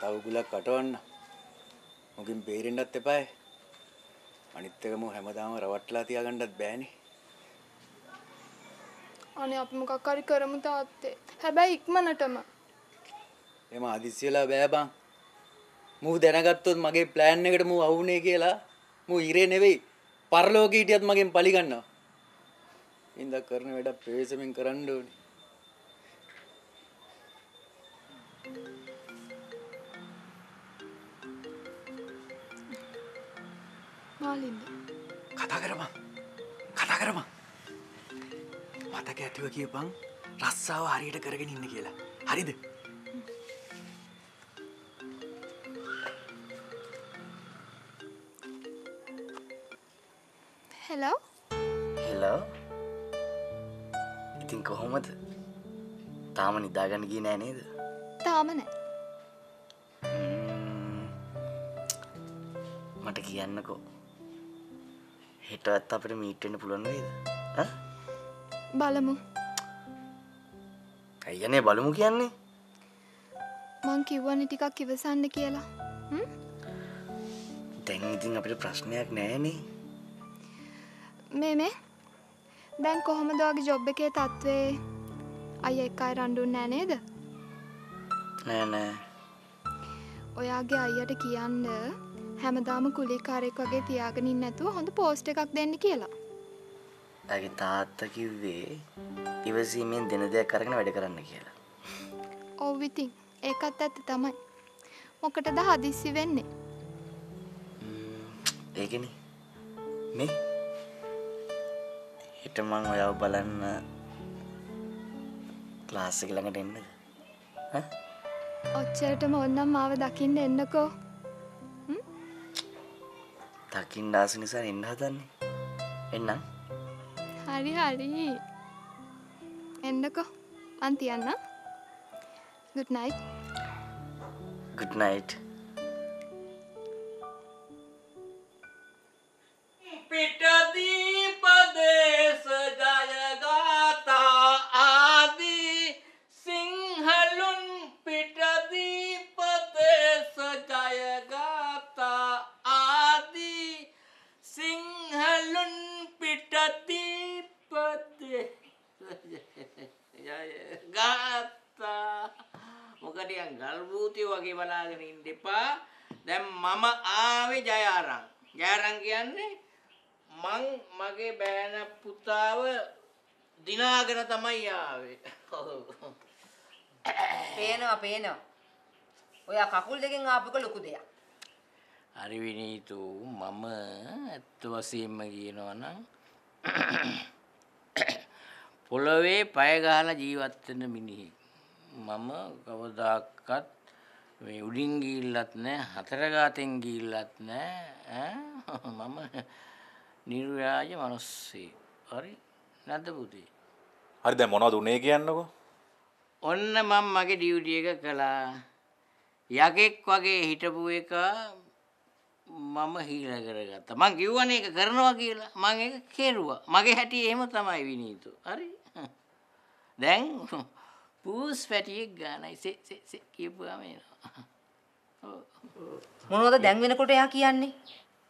තව ගුලක් කටවන්න. මොකින් බේරෙන්නත් එපායි. අනිත් එක මෝ හැමදාම රවට්ටලා තියාගන්නත් බෑනේ. අනේ අපි මොකක් හරි කරමු තාත්තේ. හැබැයි ඉක්මනටම. එම අදිසියලා බෑ බං. මූ දැනගත්තොත් මගේ ප්ලෑන් එකට මූ අවුනේ කියලා මූ ඉරේ නෙවෙයි පරලෝකේ හිටියත් මගෙන් පලි ගන්නවා. ඉඳ කරන වැඩ ප්‍රවේශමෙන් කරන්න ඕනේ. මාලින්ද. කතා කරපන්. කතා කරපන්. මතක ඇතිව කියපන් රස්සාව හරියට කරගෙන ඉන්න කියලා. හරිද? හෙලෝ හෙලෝ ඉතින් කොහොමද තාම නිදාගන්න ගිය නෑ නේද තාම නෑ. මට කියන්නකෝ හෙටවත් අපට මීට්වෙන්න පුළුවන් වේද ඈ? බලමු. ඇයියනේ බලමු කියන්නේ මං කිව්වනේ ටිකක් ඉවසන්න කියලා. හ්ම්? දැන් ඉතින් අපිට ප්‍රශ්නයක් නෑනේ මේ මේ දැන් කොහොමද වගේ ජොබ් එකේ තත්ත්වේ අය එක් අය රණ්ඩුන් නෑ නේද? නෑ නෑ ඔයාගේ අයියට කියන්න හැමදාම කුලිකාරයෙක් වගේ තියාගෙන ඉන්න නැතුව හොඳ පෝස්ට් එකක් දෙන්න කියලා. ඇගේ තාත්ත කිව්වේ ඉවසීමෙන් දෙන දෙයක් අරගෙන වැඩ කරන්න කියලා ඔව් ඉතින් ඒකත් ඇත්ත තමයි. මොකටද හදිස්සි වෙන්නේ? ඒකන මේ හිට මං ඔයාව බලන්න ක්ලාස්සක ළඟට එන්නද? ඔච්චරටම ඔන්නම් මාව දකින්න එන්නකෝ. දකිින් ඩාස නිසා එන්න හදන්නේ එන්නම් හරි හරි. එන්නකෝ. මං තියන්න. good මම ආවේ ජයාරං ජයාරං කියන්නේ මං මගේ බෑන පුතාව දිනාගෙන තමයි ආවේ. පේනවා පේනවා. ඔයා කකුල් දෙකෙන් ආපුක ලොකු දෙයක්. හරි විනීතු මම ඇත්ත වශයෙන්ම කියනවා නම් පොළොවේ පය ගහලා ජීවත් වෙන මිනිහෙක්. මම කවදාකවත් මේ උඩින් ගිහිල්ලත් නැහැ හතර ගාතෙන් ගිහිල්ලත් ඈ මම නිර්ව්‍යාජ මිනිස්සෙක්. හරි නැද්ද පුතේ? හරි දැන් මොනවද උනේ කියන්නකෝ ඔන්න මම මගේ ඩියුටි එක කළා. යකෙක් වගේ හිටපු එක මම හීල කරගත්තා. මං කිව්වනේ ඒක කරනවා කියලා. මං ඒක කෙරුවා. මගේ හැටි එහෙම තමයි විනීතු. හරි. දැන් පූස් පැටියෙක් ගානයි සෙ සෙ සෙ කියපුවාම එනවා. මොනවද දැන් වෙනකොට එයා කියන්නේ?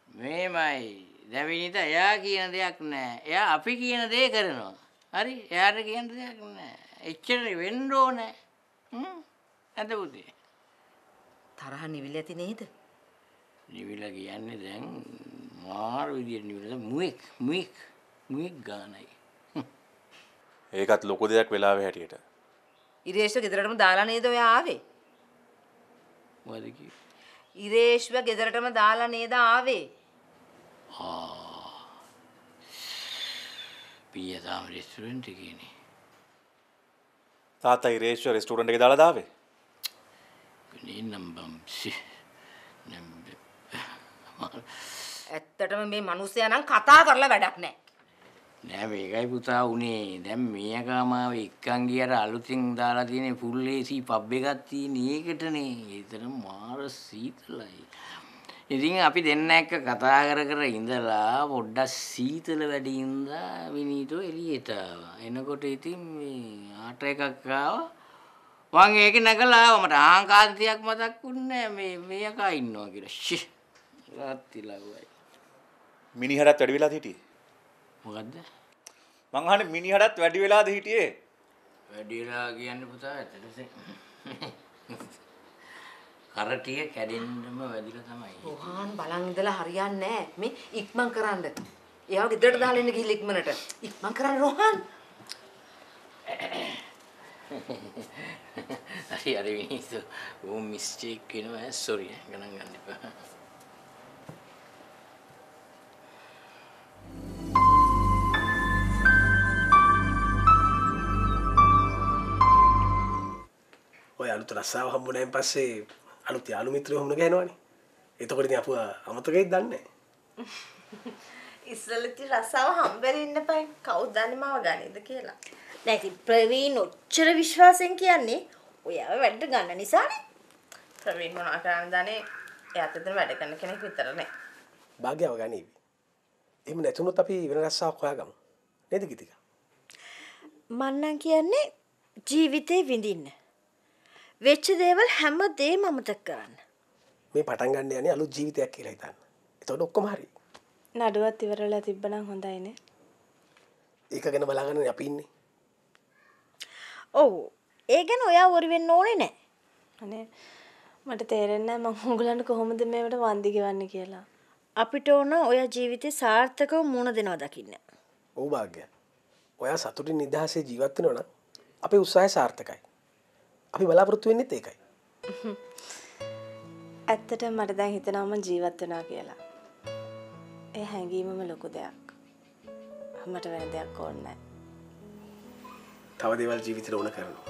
මේමයි. දැන් විනීත එයා කියන දෙයක් නෑ. එයා අපි කියන දේ කරනවා. හරි. එයාට කියන දෙයක් නෑ. එච්චර වෙන්න ඕනේ. හ්ම්. අද පුතේ. තරහ නිවිල ඇති නේද? නිවිල කියන්නේ දැන් මාර විදියට නිවිල මුවෙක් මුවෙක් මුවෙක් ගානයි. ඒකත් ලොකු දෙයක් වෙලාවේ හැටියට ඉරේෂ්ව ගෙදරටම දාලා නේද ඔයා ආවේ? මොකද කිව්වේ? ඉරේෂ්ව ගෙදරටම දාලා නේද ආවේ? පීය තාම රෙස්ටුරන්ට් එකේනේ. තාත්තා ඉරේෂ්ව රෙස්ටෝරන්ට් එක දාලා දාවේ නේ නම්බම් සි. නම් ඇත්තටම මේ මිනිස්සයා නම් කතා කරලා වැඩක් නැහැ. නෑ මේකයි පුතා උනේ දැන් මේකාමාව එක්කන් ගියර අලුතින් දාලා තියෙන ෆුල් AC පබ් එකක් තියෙන ඒකටනේ. ඒතර මාර සීතලයි. ඉතින් අපි දෙන්න එක්ක කතා කර කර ඉඳලා පොඩ්ඩක් සීතල වැඩි ඉඳලා විනීතෝ එළියට ආවා. එනකොට ඉතින් මේ ආට එකක් ආවා. මං ඒක නැගලා මට ආංකාන්තියක් මතක් වුණේ මේ මේ යකා ඉන්නවා කියලා. ෂි. රත්තිලවයි. මිනිහටත් වැඩි වෙලාද හිටියේ? මොකද්ද? මං අහන්නේ මිනිහටත් වැඩි වෙලාද හිටියේ වැඩිලා කියන්න පුතා ඇත්තට කරටිය කැඩෙන්නම වැඩිලා තමයි. රෝහාන් බලන් ඉඳලා හරියන්නේ නැහැ. මේ ඉක්මන් කරන්න. එයාව ගෙදරට දාලා එන්න ගිහින් ඉක්මනට. ඉක්මන් කරන්න රෝහාන්. හරි හරි මිනිස්සු ඌ මිස්ටේක් වෙනවා සෝරි ගණන් ගන්න එපා. රස්සාාව හම්බුනයෙන් පස්සේ අලුත් යාලු මිත්‍රය හොුණ ගැනවානි එතකොට අප අමතකෙත් දන්නේ ඉස්සලති රස්සාාව හම්බෙරඉන්න පයි කවුත් දන්නමාව ගනීද කියලා. නැති ප්‍රවීන් ඔච්චර විශ්වාසයෙන් කියන්නේ ඔයාව වැඩ ගන්න නිසානේ. ප්‍රවීන් මොනා කරන්න දනේ එයතතන වැඩ කරන්න කෙනෙක් විතරනේ භාග්‍යාව ගනීවි. එම නැතුනුත් අපි වෙන රස්සාාවක් හොයාගමු. නෙද ගිතික? මන්නන් කියන්නේ ජීවිතේ විඳින්න වෙච්ච දේවල් හැම දේ මමතක් කරන්න. මේ පටන් ගන්න යන අලු ජීවිතයක් කියලා හිතන්න. එතොට ඔක්කොම හරි. නඩුවත් ඉවරලා තිබ්බනම් හොඳයිනේ ඒක ගැන බලාගන්න අපි ඉන්නේ. ඔවු. ඒ ගැන ඔයා ඔරිවෙන්න ඕනේ නෑ. අනේ මට තේරෙන්න මං උගලන්ට කොහොමද මේවට වන්දි ගෙවන්න කියලා. අපිට ඕන ඔය ජීවිතය සාර්ථකව මුණ දෙනවා දකින්න. ඔහු භාග්‍ය ඔයා සතුටින් නිදහසේ ජීවත්වනවන අපේ උත්සාහ සාර්ථකයි අපි බලාපොරොත්තු වෙන්නෙත් ඒකයි. ඇත්තට මට දැන් හිතනවම ජීවත් වෙනවා කියලා. ඒ හැඟීමම ලොකු දෙයක්. මට වෙන දෙයක් ඕන්නෑ තව දේවල් ජීවිතර ඕන කරනවා.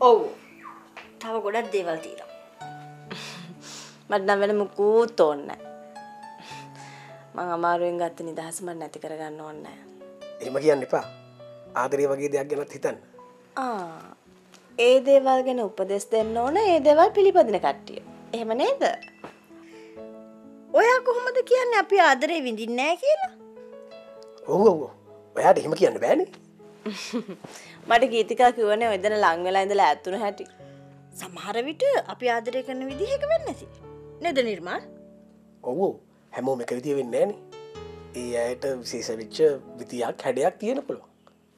ඔවු. තව ගොඩක් දේවල් තියෙනවා. මට නම් වෙන මුකුත් ඕන්නෑ මං අමාරුවෙන් ගත්ත නිදහස මට නැති කරගන්න ඕන්නෑ එම කියන්න එපා. ආදරය වගේ දෙයක් ගැනත් හිතන්න. ආ ඒ දේවල් ගැන උපදෙස් දෙන්න ඕන ඒ දේවල් පිළිපදින කට්ටිය. එහෙම නේද? ඔයා කොහොමද කියන්න අපි ආදරේ විඳින්නෑ කියලා? ඔහු ඔයාට එහෙම කියන්න බෑනේ. මට ගීතිකා කිවනේ ඔයදන ලංවෙලා ඉඳලා ඇත්තුන හැටි. සමහර විට අපි ආදරය කරන විදිහක වෙන්න ඇති නෙද නිර්මාල්? ඔවු හැමෝම එක විදිිය වෙන්න ෑන ඒ අයට විශේෂ විච්ච විතියක් හැඩයක් තියෙන පුළුව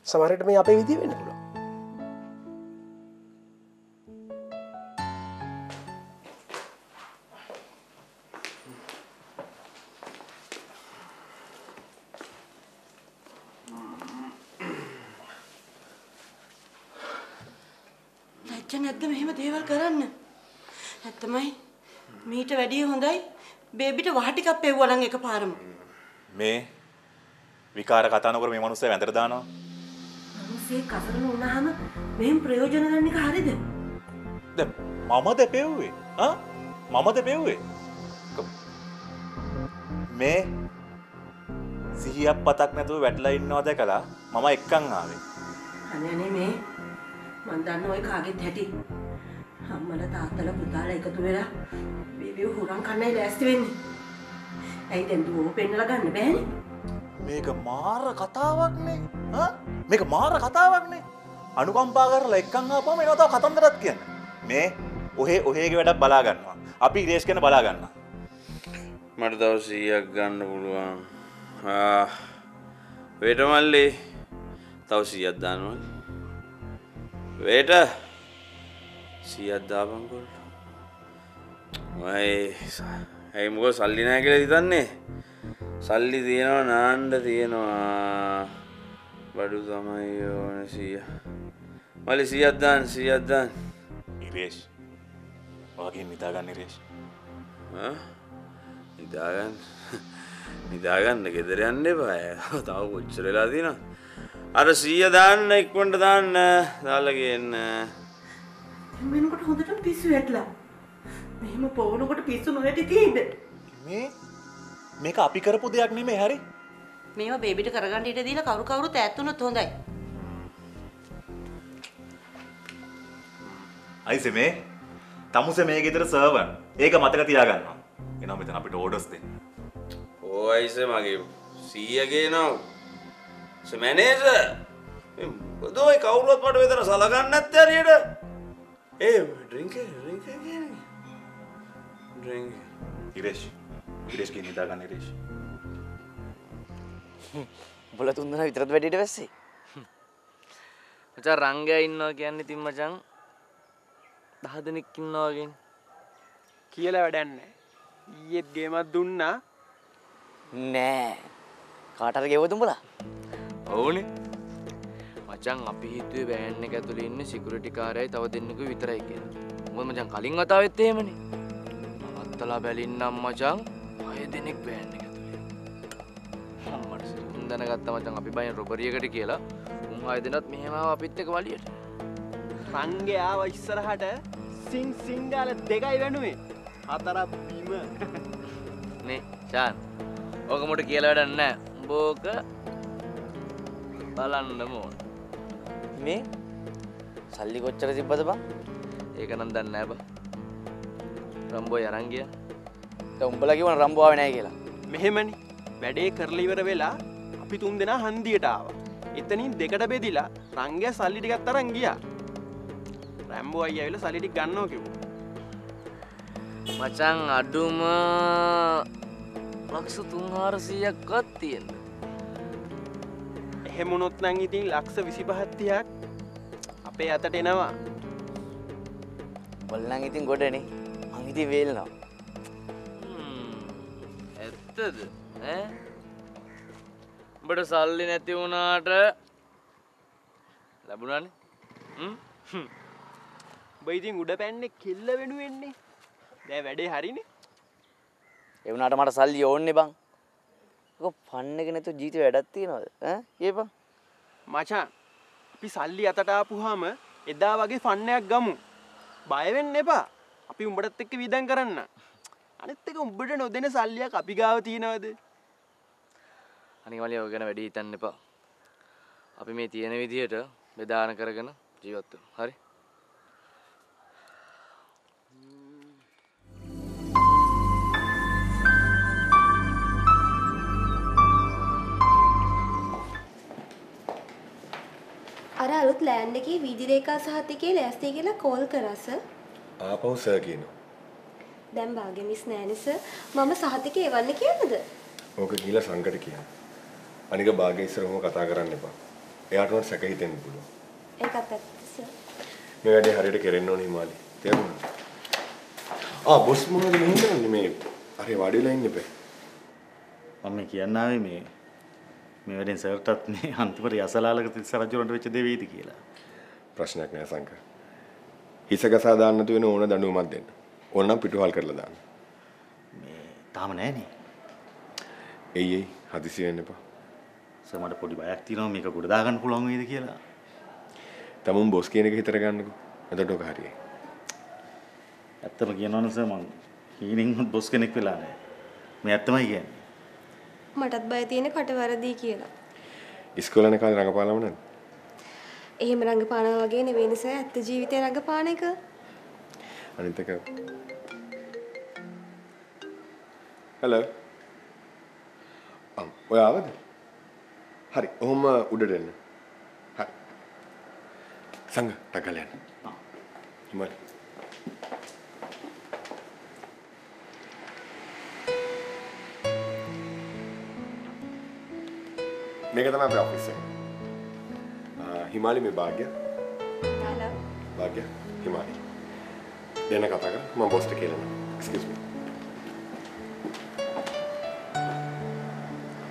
සමහරට මේ අපේ විදිිය වෙන්න පුළුව බේබිට වහටිකක් පෙව්වලන් එක පාරම. මේ විකාර කතානකර මේ මනුස්සේ වැඳර දානවා? මනුස්සේ කසරන වුණාම මෙහෙම ප්‍රයෝජන ගන්න එක හරිද? ද මමද පෙව්වේ? ආ? මමද පෙව්වේ? මේ සිහියක් පතක් නැතුව වැටලා ඉන්නවා දැකලා මම එක්කං ආවේ. අනනේ මේ මන් දන්න ඔය කාගෙත් හැටි. අම්මල තාත්තල පුතාල එකතු වෙලා බේබිය හුරන් කන්නයි ලෑස්ති වෙන්නේ. ඇයි දැන් දුවම පෙන්නලා ගන්න බෑනේ? මේක මාර කතාවක්නේ. ආ? මේක මාර කතාවක්නේ. අනුකම්පා කරලා එක්කං ආපුවම එනවා තව කතන්දරත් කියන්න. මේ ඔහේ ඔහේගේ වැඩක් බලා ගන්නවා. අපි රේස් ගැන බලා ගන්නවා. මට තව සීයක් ගන්න පුළුවන්. වේටමල්ලි තව සීයක් දානවා වේට සියද්දාපංකොට ඇයි මොක සල්ලි නෑ කියල හිතන්නේ? සල්ලි තියෙනවා නාන්ඩ තියෙනවා. බඩු තමයි ඕන සිය. මලි සියද්දාන් සියද්දාන් ඉරේෂ්. වගේ නිතාගන්න රේෂ් නිදාගන්න? නිදාගන්න ගෙදර යන්න පාය තව කොච්චරලා තින අර සීය දාන්න එක්වට දාන්න. දාලගන්න මෙනකොට හොඳට පිස්සු ඇටලා මෙහෙම පෝනකොට පිස්සු නොවැටි තිීද මේ මේක අපි කරපු දෙයක් නෙමේ හරි? මේම බේබිට කරගන්න ඉට දීලා කවරු කවරු ඇත්තුනොත් හොඳයි. අයිස මේ තමුස මේ ගෙතර සර්වන් ඒක මතක තියාගන්නවා. එනම් මෙතන අපිට ඕඩස් දෙන්න. ඕයිස මගේ සීයගේ නව සමැනේස දෝයි කවුරුවත් මට වෙතන සලගන්න ඇත්ත හරියට? ඒ ඩ්‍රින්ක ඩ්‍රින්ක ඩ්‍රින්ක ඉරේෂ් ඉරේෂ් කියන හිතාගන්න ඉරේෂ් බොල තුන්දෙනා විතරත් වැඩියට වැස්සේ? මචං රංගයා ඉන්නවා කියන්නේ ඉතින් මචං දහ දෙනෙක් ඉන්නවා වගේ. කියලා වැඩන්න ඊයේත් ගේමත් දුන්නා. නෑ. කාටර ගෙවතුඹලා ඔවුනේ. මචං අපි හිතුවේ බෑන් එක ඇතුළේ ඉන්නේ සිකියුරිටි කාරයයි තව දෙන්නෙකු විතරයි කියලා. මොකද මචං කලින් වතාවෙත් එහෙමනේ. නවත්තලා බැලින්නම් මචං හය දෙනෙක් බෑන් එක ඇතුළේ. අම්මට සිතුම් දැනගත්තා මචං අපි බයින් රොබරියකට කියලා. උන් හය දෙනත් මෙහෙම ආව අපිත් එක්ක වලියට. රංගේ ආව ඉස්සරහට සිං සිංගාල දෙකයි වෙනුවේ හතරක් බීම නේ ෂාන්. ඕක මොට කියලා වැඩක් නැහැ. උඹ ඕක බලන්නම ඕන. මේ සල්ලි කොච්චර තිබ්බද බං ඒක නම් දන්නේ නැහැ බා. රම්බෝයි අරන් ගියා. දැන් උඹලා කිව්වන රම්බෝ ආවේ නැහැ කියලා මෙහෙමනි වැඩේ කරලා ඉවර වෙලා අපි තුන් දෙනා හන්දියට ආවා. එතනින් දෙකට බෙදිලා රංගයා සල්ලි ටිකක් අරන් ගියා. රැම්බෝ අයියා ඇවිල්ලා සල්ලි ටික ගන්නවා කිව්වා. මචං අඩුම ලක්ෂ තුන් හාරසීයක්වත් තියෙන එහෙමුණොත් නං ඉතින් ලක්ෂ විසි පහත්තියක් අපේ අතට එනවා බොල්ලන් ඉතින් ගොඩනේ මං ඉතින් වේල්නවා ඇත්තද? ඈ? උඹට සල්ලි නැති වුණාට ලැබුණානේ. බයිතින් උඩ පැන්නේ කෙල්ල වෙනුවෙන්නේ. දැ වැඩේ හරිනේ. එවුනාට මට සල්ලි ඕන්නේ බං. ඔක පන්න එක නැතු ජීවිත වැඩක් තියෙනවද? ඈ? කියපන් මචාන් අපි සල්ලි අතට ආපුහාම එදා වගේ ෆන්නයක් ගමු. බයවෙන්න එපා අපි උඹටත් එක්ක විදන් කරන්න අනිත් එක උඹට නොදෙන සල්ලියක් අපි ගාව තියෙනවද අනිවාර්යයෙන් ඔය ගැන වැඩි හිතන්න එපා. අපි මේ තියෙන විදිහට බෙදාන කරගෙන ජීවත් වෙමු. හරි? අර අලුත් ලෑන්ඩ් එකේ වීදි රේඛා සහතිකයේ ලෑස්ති කියලා කෝල් කරා සර්. ආපහු සර් කියනවා. දැන් භාග්‍ය මිස් නෑනේ සර්. මම සහතිකේ එවන්න කියන්නද? ඕක කියලා සංකට කියන්න. අනික භාග්‍ය ඉස්සරහම කතා කරන්න එපා. එයාට උනත් සැක හිතෙන්න පුළුවන්. ඒකත් ඇත්ත සර්. මේ වැඩේ හරියට කෙරෙන්න ඕනේ හිමාලි. තේරුණාද? ආ බොස් මොනවද මෙහෙම මේ අර වාඩි වෙලා ඉන්න එපා. මම කියන්න ආවේ මේ මේ වැඩෙන් සර්ටත් මේ අන්තිමට යසලාලක තිස්ස රජුරන්ට වෙච්ච දේ වේද කියලා. ප්‍රශ්නයක් නෑ සංක. හිස ගසා දාන්න තු වෙන ඕන දඬුවමක් දෙන්න. ඕනනම් පිටුහල් කරලා දාන්න. තාම නෑනේ. එයි එයි හදිසි වෙන්න එපා. සර් මට පොඩි බයක් තියෙනවා මේක ගොඩ දාගන්න පුළුවන් වේද කියලා. තමුන් බොස් කියන එක හිතර ගන්නකෝ. එතකොට ඔක හරියයි. ඇත්තම කියනවනේ සර් මං හීනෙන් බොස් කෙනෙක් වෙලා නෑ. මේ ඇත්තමයි කියන්නේ. මටත් බය තියෙන කටවරදී කියලා. ඉස්කෝලේ යන කාලේ රඟපාලම නැද්ද? එහෙම රංගපානවා වගේ නෙවෙයි නිසා ඇත්ත ජීවිතේ රංගපාන එක. අනිත් එක. හලෝ ඔය ආවද? හරි ඔහොම උඩට එන්න. හරි. සංග ටකල යන්න. හිමල් මේක තමයි අපේ ඔෆිස් එක හිමාලි මේ භාග්‍ය හලෝ. භාග්‍ය හිමාලි දෙන්න කතා කර මම බොස්ට කියලා එක්ස්කියුස් මී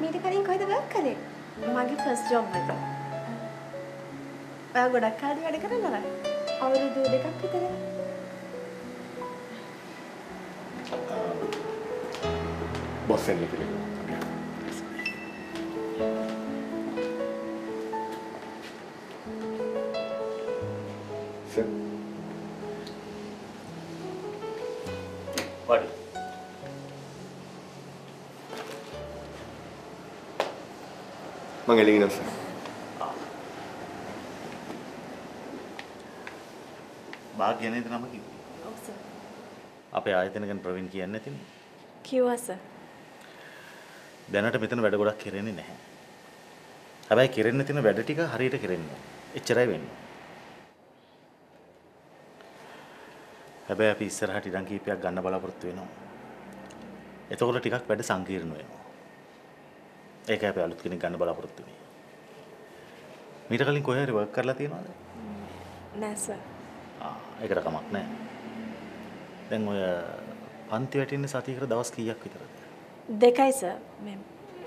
මීට කලින් කොහෙද වර්ක් කළේ? මගේ ෆස්ට් ජොබ් එක. ඔයා ගොඩක් කාලෙ වැඩ කරනවද? අවුරුදු දෙකක් විතර. බොස් එන්න කියලා මං එළිගෙන සර් භාග්‍ය නේද නම කිව්වේ. ඔව් සර්. අපේ ආයතන ගැන ප්‍රවීන් කියන්නේ නැතිනේ. කිව්වා සර්. දැනට මෙතන වැඩ ගොඩක් කෙරෙන්නේ නැහැ. හැබැයි කෙරෙන්න තියෙන වැඩ ටික හරියට කෙරෙන්න. එච්චරයි වෙන්නේ. හැබැයි අපි ඉස්සරහට ඉඩම් කීපයක් ගන්න බලාපොරොත්තු වෙනවා. එතකොට ටිකක් වැඩ සංකීර්ණ වෙනවා. ඒකයි අපි අලුත් කෙනෙක් ගන්න බලාපොරොත්තු වෙන්නේ. මීට කලින් කොහේ හරි වර්ක් කරලා තියෙනවද? නෑ සර්. ආ ඒකට කමක් නැහැ. දැන් ඔය පන්ති වැටෙන්නේ සතියකට දවස් කීයක් විතරද? දෙකයි සර්. මේ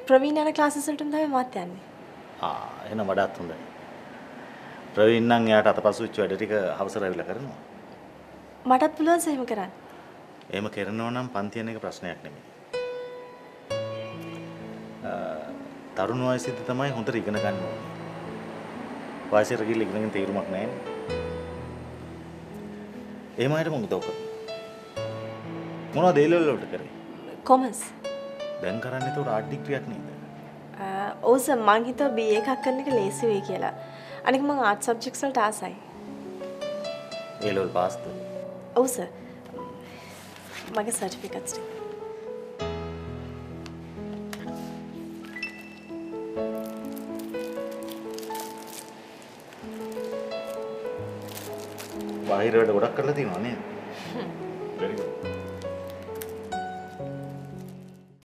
ප්‍රවීණ යන ක්ලාසස් වලටම තමයි මාත් යන්නේ. ආ එහෙනම් වඩාත් හොඳයි. ප්‍රවීන් නම් එයාට අතපසු වෙච්ච වැඩ ටික අවසර ඇවිල්ලා කරනවා. මටත් පුළුවන් සර් එහෙම කරන්න. එහෙම කරනවා නම් පන්ති යන එක ප්‍රශ්නයක් නෙමෙයි. තරුණ වයසේදී තමයි හොඳට ඉගෙන ගන්න ඕනේ. වයසට ගිහිල්ලා ඉගෙනගෙන තේරුමක් නැහැ. එහෙම අයට මොකද උක? මොනවද ඒ ලෙවල් වලට කරේ? කොමර්ස්. දැන් කරන්නේ ඒතකොට ආර්ට් ඩිග්‍රියක් නේද? ඔව් සර් මං හිතුවා BA එකක් කරන එක ලේසි වෙයි කියලා. අනික මං ආර්ට් සබ්ජෙක්ට්ස් වලට ආසයි. ඒ ලෙවල් පාස්ද? ඔව් සර්. මගේ සර්ටිෆිකට්ස් ටික. බාහිර වැඩ ගොඩක් කරලා තියෙනවා නේද? very good.